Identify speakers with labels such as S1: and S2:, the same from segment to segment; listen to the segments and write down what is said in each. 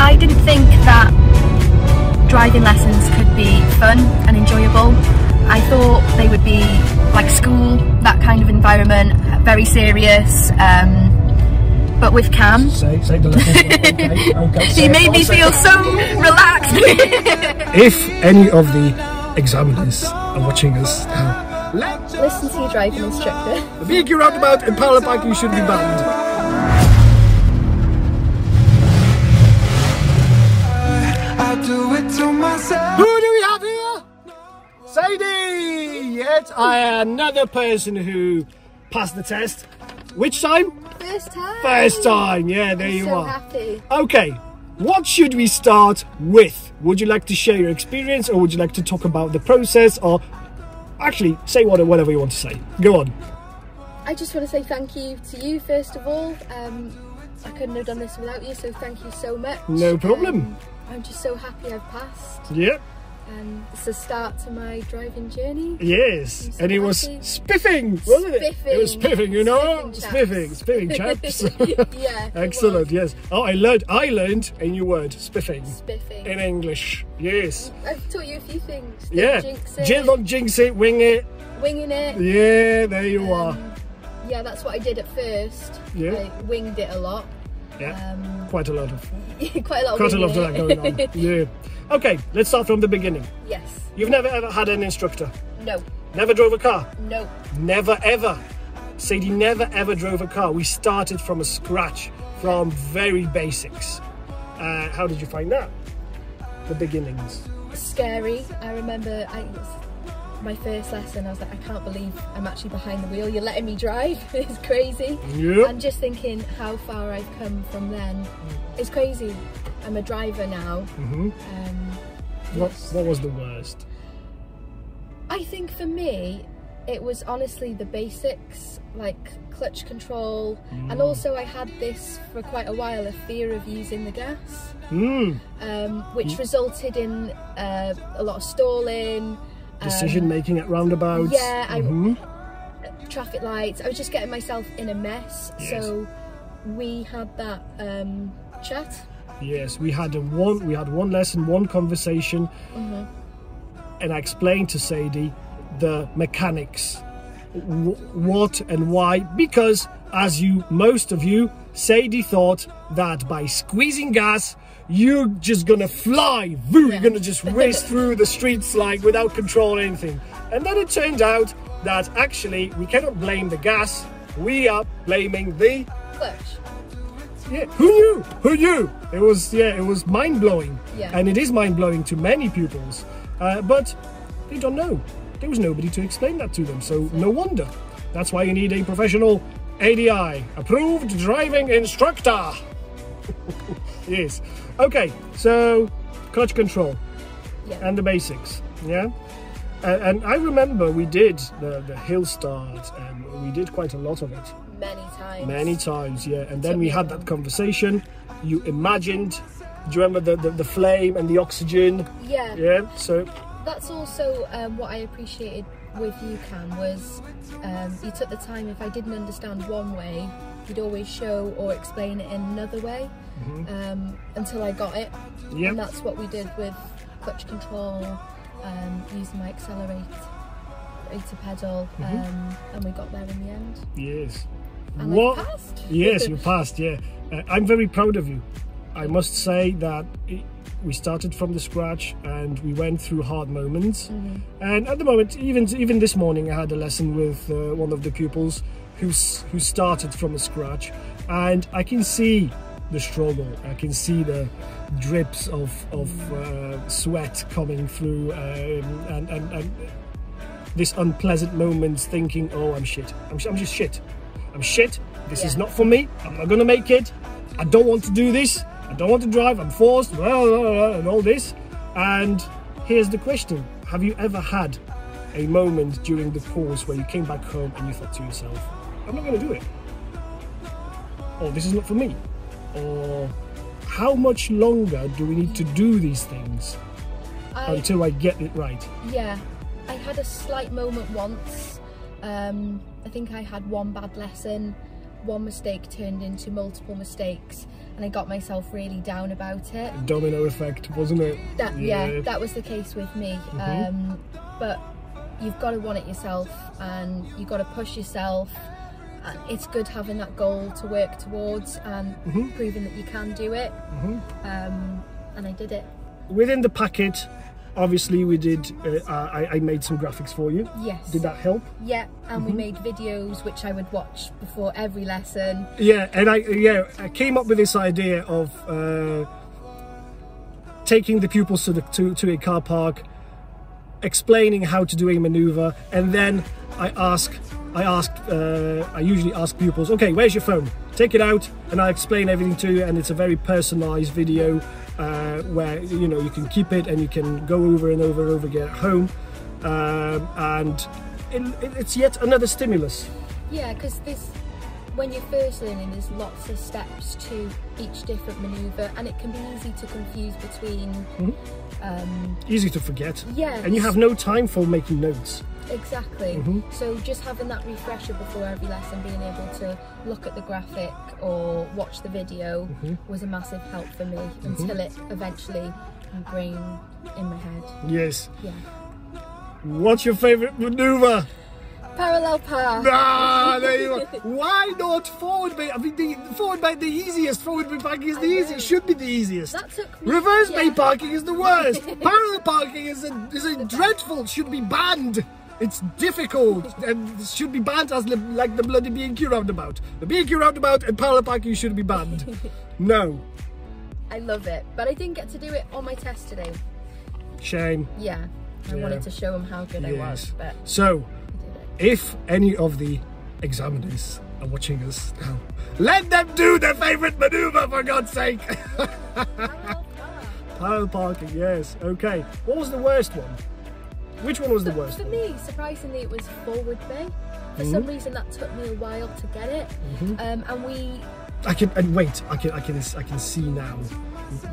S1: I didn't think that driving lessons could be fun and enjoyable. I thought they would be like school, that kind of environment, very serious. Um, but with Cam,
S2: Say, say okay, okay.
S1: he made me feel so relaxed.
S2: If any of the examiners are watching us now,
S1: Listen to your driving instructor.
S2: the vehicle roundabout in Parallel Parking you should be banned. Sadie! Yet I another person who passed the test. Which time?
S1: First time.
S2: First time. Yeah, there you
S1: so
S2: are.
S1: happy.
S2: Okay, what should we start with? Would you like to share your experience or would you like to talk about the process or actually say whatever you want to say? Go on.
S1: I just want to say thank you to you first of all. Um, I couldn't have done this without you, so thank you so much.
S2: No problem.
S1: Um, I'm just so happy I've passed.
S2: Yep.
S1: Um, it's the start to my driving journey.
S2: Yes, and it was spiffing, wasn't it? It was
S1: Spiffing.
S2: spiffing, you know,
S1: Spiffing
S2: spiffing,
S1: chaps.
S2: spiffing, chaps.
S1: yeah.
S2: Excellent. Yes. Oh, I learned. I learned a new word, spiffing,
S1: Spiffing.
S2: in English. Yes.
S1: I've taught you a few things. Don't
S2: Yeah.
S1: Jinx it,
S2: Jill, don't jinx it, wing it.
S1: winging it.
S2: Yeah, there you are.
S1: Um, yeah, that's what I did at first.
S2: Yeah.
S1: I winged it a lot.
S2: Yeah.
S1: Um,
S2: Quite a lot of,
S1: quite a lot of
S2: quite a lot of that going on. Yeah. Okay, let's start from the beginning.
S1: yes.
S2: You've never ever had an instructor.
S1: No.
S2: Never drove a car.
S1: No.
S2: Never ever. Sadie never ever drove a car. We started from a scratch, from very basics. Uh, how did you find that? The beginnings.
S1: scary. I remember I, was my first lesson. I was like, I can't believe I'm actually behind the wheel. You're letting me drive. it's crazy.
S2: Yep.
S1: And just thinking how far I've come from then. It's crazy. I'm a driver now.
S2: hmm
S1: Um,
S2: What, what was the worst?
S1: I think for me, it was honestly the basics like clutch control,
S2: Mm.
S1: and also I had this for quite a while a fear of using the gas,
S2: Mm.
S1: um, which resulted in uh, a lot of stalling.
S2: Decision making at roundabouts.
S1: yeah, I-
S2: Mhm.
S1: traffic lights. I was just getting myself in a mess.
S2: Yes.
S1: So we had that um, chat.
S2: Yes, we had a one. We had one lesson, one conversation,
S1: Mm-hmm.
S2: and I explained to Sadie the mechanics, w- what and why. Because, as you, most of you, Sadie thought that by squeezing gas, you're just gonna fly. Woo, You're gonna just race through the streets like without control or anything. And then it turned out that actually we cannot blame the gas. We are blaming the
S1: Clutch.
S2: yeah, who knew? Who knew? It was yeah, it was mind blowing,
S1: Yeah.
S2: and it is mind blowing to many pupils, uh, but they don't know. There was nobody to explain that to them, so no wonder. That's why you need a professional ADI approved driving instructor. yes. Okay, so clutch control
S1: Yeah.
S2: and the basics. Yeah. And, and I remember we did the, the hill start and we did quite a lot of it.
S1: Many times.
S2: Many times, yeah. And then we had that conversation. You imagined. Do you remember the, the, the flame and the oxygen?
S1: Yeah.
S2: Yeah. So
S1: That's also um, what I appreciated with you, Cam, was um, you took the time. If I didn't understand one way, you'd always show or explain it in another way um, until I got it.
S2: Mm-hmm.
S1: And that's what we did with clutch control, um, using my accelerator pedal,
S2: Mm-hmm.
S1: um, and we got there in the end.
S2: Yes.
S1: And
S2: what?
S1: passed.
S2: yes, you passed. Yeah. Uh, I'm very proud of you. I must say that it, we started from the scratch and we went through hard moments.
S1: Mm-hmm.
S2: And at the moment, even even this morning, I had a lesson with uh, one of the pupils who's who started from scratch, and I can see the struggle. I can see the drips of of uh, sweat coming through, um, and, and and this unpleasant moments, thinking, "Oh, I'm shit. I'm, sh- I'm just shit. I'm shit. This is not for me. I'm not gonna make it. I don't want to do this. I don't want to drive. I'm forced. Blah, blah, blah, and all this. And here's the question: Have you ever had a moment during the course where you came back home and you thought to yourself, "I'm not gonna do it," or "This is not for me," or "How much longer do we need to do these things
S1: I,
S2: until I get it right?"
S1: Yeah, I had a slight moment once. Um, I think I had one bad lesson, one mistake turned into multiple mistakes and I got myself really down about it.
S2: Domino effect, wasn't it?
S1: That yeah, that was the case with me.
S2: Mhm.
S1: Um, but you've got to want it yourself and you've got to push yourself. And it's good having that goal to work towards and
S2: Mhm.
S1: proving that you can do it.
S2: Mhm.
S1: Um, and I did it.
S2: Within the packet, obviously we did. Uh, I, I made some graphics for you.
S1: Yes.
S2: Did that help?
S1: Yeah, and
S2: Mm-hmm.
S1: we made videos which I would watch before every lesson.
S2: Yeah, and I yeah I came up with this idea of uh, taking the pupils to the to, to a car park, explaining how to do a maneuver, and then I ask I asked uh, I usually ask pupils, okay, where's your phone? Take it out, and I explain everything to you, and it's a very personalised video uh, where you know you can keep it and you can go over and over and over again at home, um, and it, it- it's yet another stimulus.
S1: Yeah, because this, when you're first learning, there's lots of steps to each different manoeuvre, and it can be easy to confuse between.
S2: Mhm.
S1: Um,
S2: Easy to forget.
S1: yeah,
S2: and you have no time for making notes.
S1: exactly.
S2: Mhm.
S1: So just having that refresher before every lesson, being able to look at the graphic or watch the video
S2: Mhm.
S1: was a massive help for me until it eventually ingrained in my head.
S2: Yes.
S1: Yeah.
S2: What's your favorite maneuver?
S1: Parallel path.
S2: Ah, there you are. Why not forward bay? I mean, the forward bay the easiest. Forward bay parking is the easiest. Should be the easiest.
S1: That took me.
S2: Reverse bay
S1: yeah.
S2: parking is the worst. Parallel parking is a is a dreadful. Should be banned. It's difficult and should be banned as like the bloody B&Q roundabout. The B&Q roundabout and parallel parking should be banned. No,
S1: I love it, but I didn't get to do it on my test today.
S2: shame.
S1: Yeah, I
S2: Yeah.
S1: wanted to show him how good I was,
S2: Yes.
S1: but
S2: So
S1: I did it.
S2: If any of the examiners are watching us now, let them do their favorite maneuver for God's sake. Parallel parking, yes. Okay. What was the worst one? Which one was the
S1: For,
S2: worst
S1: for
S2: one?
S1: me, surprisingly, it was forward bay. For
S2: Mm-hmm.
S1: some reason, that took me a while to get it, um, and we
S2: I can and wait. I can I can I can see now.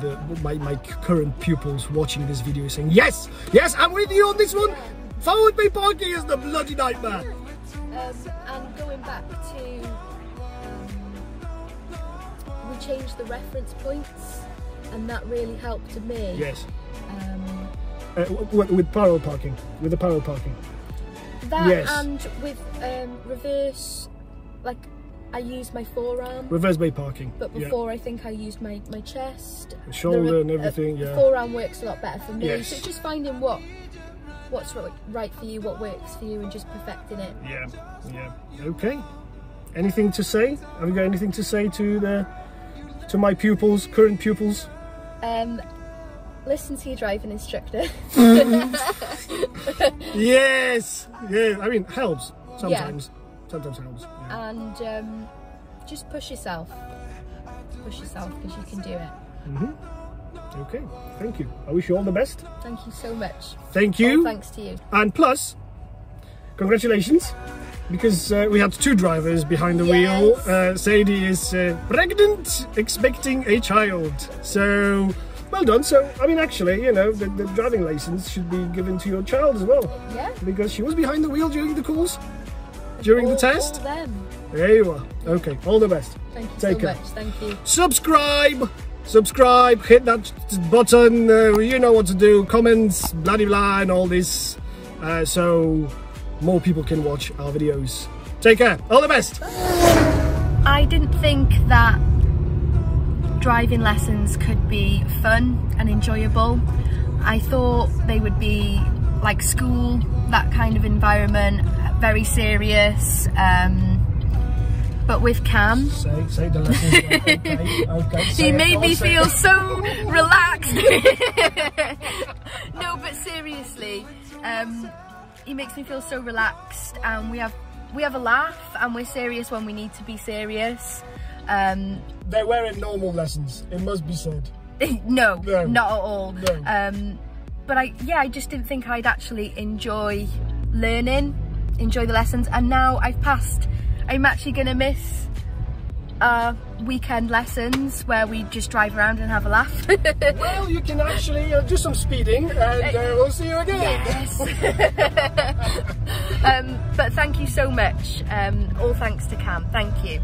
S2: The, my, my current pupils watching this video saying yes yes I'm with you on this one forward bay parking is the bloody nightmare
S1: Um, and going back to, um, we changed the reference points, and that really helped to me.
S2: yes
S1: Um,
S2: uh, with, parallel parking with the parallel parking
S1: that
S2: Yes.
S1: and with um, reverse, like I used my forearm,
S2: reverse bay parking
S1: but
S2: yeah.
S1: before I think I used my my chest.
S2: The shoulder
S1: re-
S2: and everything
S1: the
S2: yeah
S1: forearm works a lot better for me.
S2: Yes.
S1: So just finding what what's right for you, what works for you, and just perfecting it.
S2: Yeah, yeah. Okay. Anything to say? Have you got anything to say to the to my pupils, current pupils?
S1: Um, listen to your driving instructor.
S2: Yes, yeah. I mean, helps sometimes. Sometimes helps. Yeah.
S1: and um, just push yourself. Push yourself because you can do it.
S2: Mm-hmm. Okay. Thank you. I wish you all the best.
S1: Thank you so much.
S2: Thank
S1: All
S2: you.
S1: thanks to you.
S2: And plus, congratulations, because uh, we had two drivers behind the
S1: Yes.
S2: wheel. Uh, Sadie is uh, pregnant, expecting a child. So, well done. So, I mean, actually, you know, the, the driving license should be given to your child as well,
S1: Yeah.
S2: because she was behind the wheel during the course, during
S1: all,
S2: the test.
S1: All them.
S2: There you are. Okay, all the best.
S1: Thank you
S2: Take
S1: so
S2: care.
S1: much. Thank you.
S2: Subscribe, subscribe, hit that button. Uh, you know what to do. Comments, blah blah, blah and all this, uh, so more people can watch our videos. Take care. All the best.
S1: I didn't think that driving lessons could be fun and enjoyable. I thought they would be like school, that kind of environment, very serious. Um, but with Cam,
S2: Say, say the lessons. okay, okay.
S1: he made me feel so relaxed. no, but seriously, um, he makes me feel so relaxed, and we have we have a laugh, and we're serious when we need to be serious. Um,
S2: They weren't normal lessons. It must be said.
S1: no,
S2: No.
S1: not at all.
S2: No.
S1: Um, but I, yeah, I just didn't think I'd actually enjoy learning, enjoy the lessons, and now I've passed. I'm actually gonna miss our weekend lessons where we just drive around and have a laugh.
S2: Well, you can actually uh, do some speeding, and uh, we'll see you again.
S1: yes. um, but thank you so much. Um, all thanks to Cam. Thank you.